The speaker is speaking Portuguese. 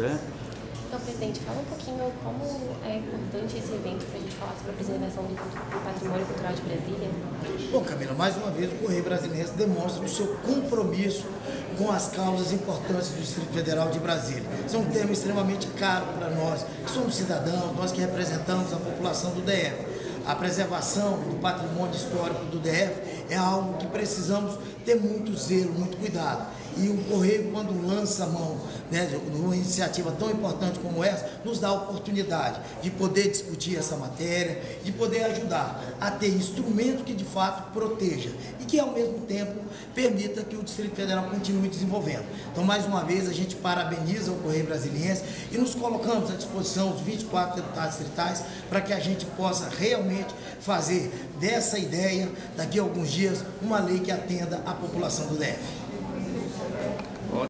Então, presidente, fala um pouquinho como é importante esse evento para a gente falar sobre a preservação do, patrimônio cultural de Brasília. Bom, Camila, mais uma vez o Correio Brasiliense demonstra o seu compromisso com as causas importantes do Distrito Federal de Brasília. Isso é um tema extremamente caro para nós, que somos cidadãos, nós que representamos a população do DF. A preservação do patrimônio histórico do DF é algo que precisamos ter muito zelo, muito cuidado. E o Correio, quando lança a mão né, de uma iniciativa tão importante como essa, nos dá a oportunidade de poder discutir essa matéria, de poder ajudar a ter instrumento que de fato proteja e que ao mesmo tempo permita que o Distrito Federal continue desenvolvendo. Então, mais uma vez, a gente parabeniza o Correio Brasiliense e nos colocamos à disposição, os 24 deputados distritais, para que a gente possa realmente fazer dessa ideia, daqui a alguns dias, uma lei que atenda a população do DF.